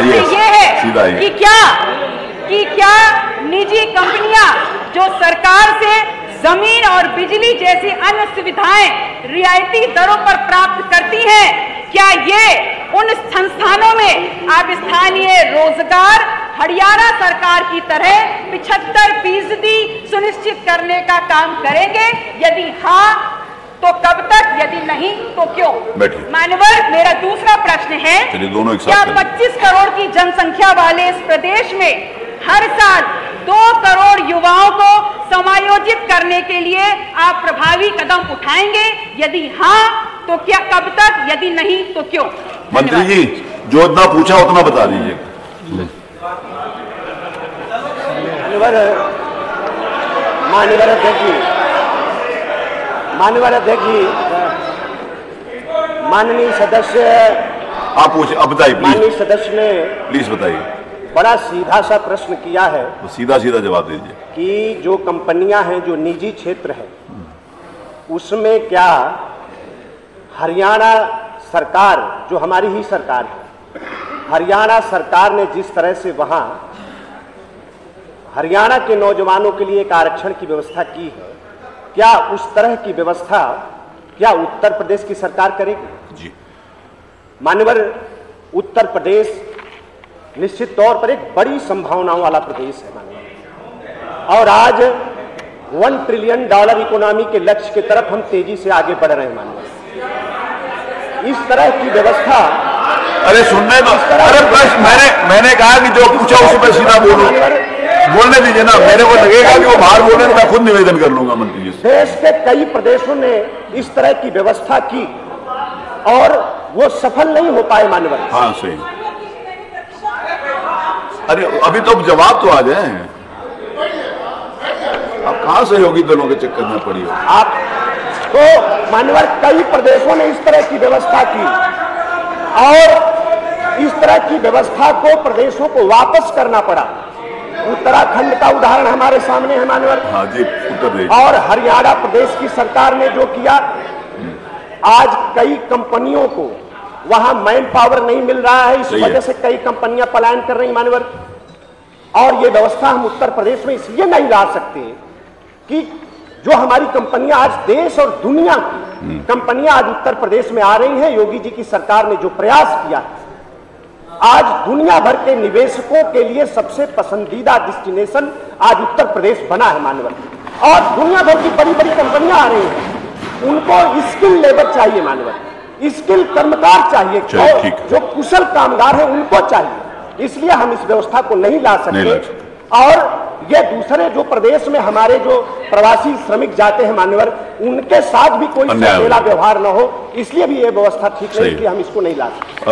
प्रश्न आइए, ये है कि क्या कि क्या निजी कंपनियाँ जो सरकार से ज़मीन और बिजली जैसी अन्य सुविधाएँ रियायती दरों पर प्राप्त करती हैं क्या ये उन संस्थानों में आप स्थानीय रोज़गार हरियाणा सरकार की तरह पिछहत्तर फ़ीसदी सुनिश्चित करने का काम करेंगे? यदि हाँ तो कब यदि नहीं तो क्यों? बैठिए। मान्यवर मेरा दूसरा प्रश्न है चलिए, दोनों एक साथ क्या। 25 करोड़ की जनसंख्या वाले इस प्रदेश में हर साल दो करोड़ युवाओं को समायोजित करने के लिए आप प्रभावी कदम उठाएँगे? यदि हाँ तो क्या कब तक? यदि नहीं तो क्यों? मंत्री जी जो इतना पूछा उतना बता दीजिए। मान्यवर अध्यक्ष जी मान्यवर अध्यक्ष जी माननीय सदस्य। आप पूछे अब बताइए माननीय सदस्य ने प्लीज़ बताइए। बड़ा सीधा सा प्रश्न किया है तो सीधा सीधा जवाब दीजिए। कि जो कंपनियाँ हैं जो निजी क्षेत्र है उसमें क्या हरियाणा सरकार जो हमारी ही सरकार है हरियाणा सरकार ने जिस तरह से वहाँ हरियाणा के नौजवानों के लिए एक आरक्षण की व्यवस्था की है क्या उस तरह की व्यवस्था क्या उत्तर प्रदेश की सरकार करेगी? जी। मान्यवर उत्तर प्रदेश निश्चित तौर पर एक बड़ी संभावनाओं वाला प्रदेश है मान्यवर। और आज वन ट्रिलियन डॉलर इकोनॉमी के लक्ष्य की तरफ़ हम तेज़ी से आगे बढ़ रहे हैं मान्यवर। इस तरह की व्यवस्था अरे सुनने दो अरे प्रश्न मैंने मैंने कहा कि जो पूछा उसे मैं सीधा बोलूँ। बोलने दीजिए ना मेरे को लगेगा कि वो बाहर बोले तो मैं खुद निवेदन कर लूँगा मंत्री जी देश के कई प्रदेशों ने इस तरह की व्यवस्था की और वो सफल नहीं हो पाए मान्यवर। हाँ सही। अरे अभी तो जवाब तो आ जाए आप कहाँ सहयोगी दलों के चक्कर में पड़ी हो? आप तो मान्यवर कई प्रदेशों ने इस तरह की व्यवस्था की और इस तरह की व्यवस्था को प्रदेशों को वापस करना पड़ा। उत्तराखंड का उदाहरण हमारे सामने है मान्यवर। हाँ और हरियाणा प्रदेश की सरकार ने जो किया आज कई कंपनियों को वहाँ मैन पावर नहीं मिल रहा है इस वजह से कई कंपनियाँ पलायन कर रही मान्यवर। और ये व्यवस्था हम उत्तर प्रदेश में इसलिए नहीं ला सकते कि जो हमारी कंपनियाँ आज देश और दुनिया की कंपनियाँ आज उत्तर प्रदेश में आ रही हैं योगी जी की सरकार ने जो प्रयास किया है आज दुनिया भर के निवेशकों के लिए सबसे पसंदीदा डेस्टिनेशन आज उत्तर प्रदेश बना है मानवर और दुनिया भर की बड़ी बड़ी कंपनियाँ आ रही हैं। उनको स्किल लेबर चाहिए मानवर स्किल कर्मकार चाहिए। जो- जो कुशल कामगार है उनको चाहिए। इसलिए हम इस व्यवस्था को नहीं ला नहीं सकते। और ये दूसरे जो प्रदेश में हमारे जो प्रवासी श्रमिक जाते हैं मान्यवर उनके साथ भी कोई। व्यवहार न हो। इसलिए भी ये व्यवस्था ठीक नहीं है। इसलिए हम इसको नहीं ला सकते।